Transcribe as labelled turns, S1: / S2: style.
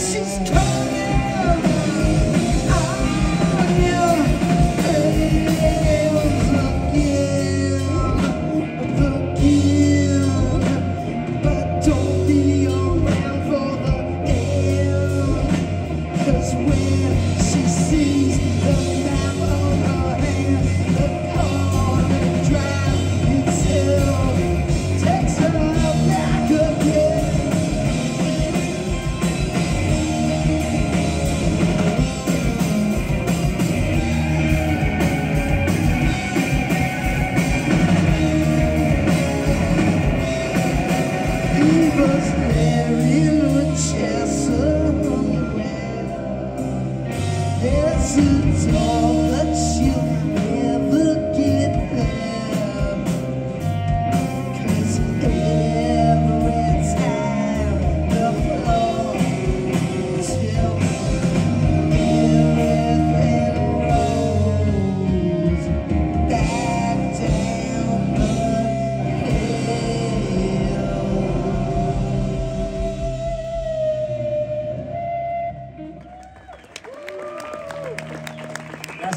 S1: she's coming a dog